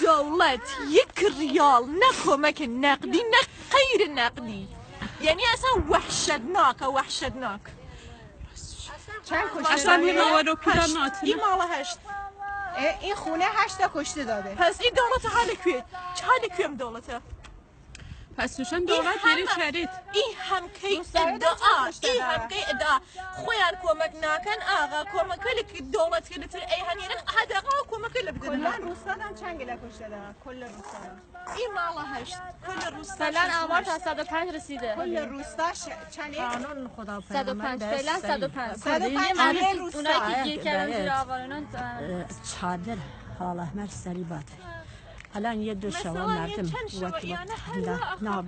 دولت یک ریال نه کمک نقدی نه غیر نقدی. یعنی اصلا وحشتناک وحشتناک. چند کشته اصلا این؟ رو. ناتیه این مال هشت. این خونه هشتا کشته داده. پس این دولت حال کوی چه حال کویم دولته؟ پس توشن دولت بری چرید این هم مستعد ادعا این هم کی ادعا. خویان کمک نکن آقا کمک. کلی که دولت کلی تر ای هنیرن کمک کلی کلا هم چند گله کشته دارن کل روستان این مال هشت. کل روستا فعلا آمار تا 105 رسیده. کل روستا ش... چند قانون خدا 105 فعلا 105 105 اونایی همه که- روستا. اونایی که گیر کردن. زیر آوارانان چادر. حال احمر سری باته. الان یه دو شوا مردم وقت یعنی وقت هلا نه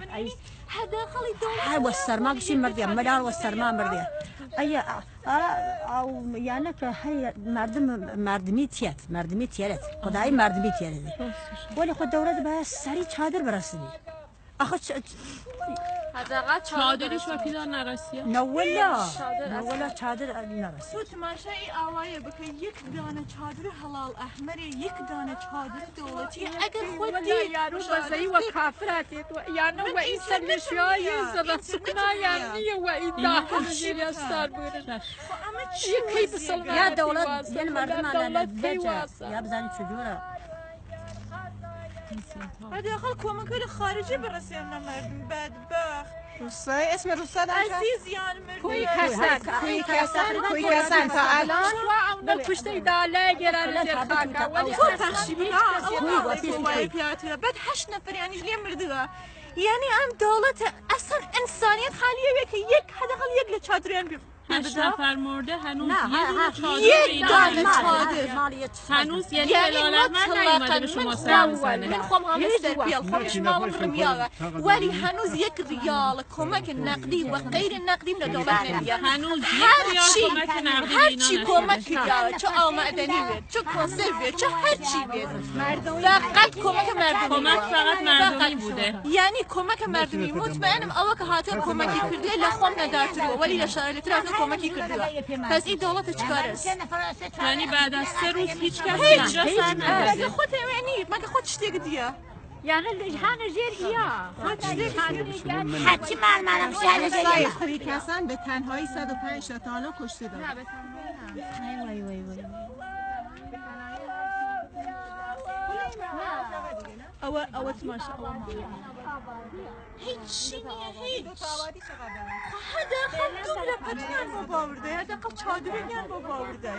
دولت هر وسرما کشی مردی مدار وسرما مردی ای او یعنی که هی مردم مردمی تیت مردمی تیرت خدای مردمی تیرت ولی خود دولت باید سری چادر برسونی آخه چ- حداقل چادرش و پیدا نرسیه نه ولا نه ولا چادر نرسید تو تماشای آوایه بکن یک دانه چادر حلال احمر یک دانه چادر دولتی اگر خود دید یارو بزایی و کافرتی یعنی و این سرنشیایی زدن سکنا یعنی و این داخل نجیری سر بودن. یکی به وضعیه؟ سلمان یا دولت یعنی مردم دولت الان کی بجا واسه؟ یا بزنی چجوره؟ حداقل کمک خارجی برسیم مردم. بدبخت. روستای اسم روستا دارن چند؟ عزیز یان کوی کسن کوی کسن کوی کسن تا الان اون پشت داله گرن زیر خاکا ولی تو پخشی بنا پیاته بعد هشت نفر یعنی لیه مرده یعنی ام دولت اصلا انسانیت خالیه که یک حداقل یک لچادریان بیم هشت نفر مرده هنوز یه دونه چادر هنوز یعنی یعنی هلال احمر نیومده به شما سر من خم همستر پیل خمش مالم رمیاغه ولی هنوز یک ریال کمک نقدی و غیر نقدی من دولت نمیاد هنوز یک هر ریال چی کمک هر چی. کمکی داره چه آمدنی بید چه کنسرو بید چه هر چی مردمی فقط کمک مردمی کمک. فقط مردمی فقط. بوده. یعنی کمک مردمی. مطمئنم اوه که هاتر کمکی کرده لخوام ندارتر ولی لشارلی تر هاتر کمکی کرده پس این دولت چکار است؟ یعنی بعد از سه روز هیچ کس هیچ مگه خود یعنی؟ مگه خود چتی دیگه؟ یعنی هن زیر ایا حتی من منم شهر کوی کسن به تنهایی 105 تا حالا کشته داده اوه اوه تماشا اوه ماما هیچی نیه هیچ حداقل دو لپتیان با باورده حداقل چادرین با باورده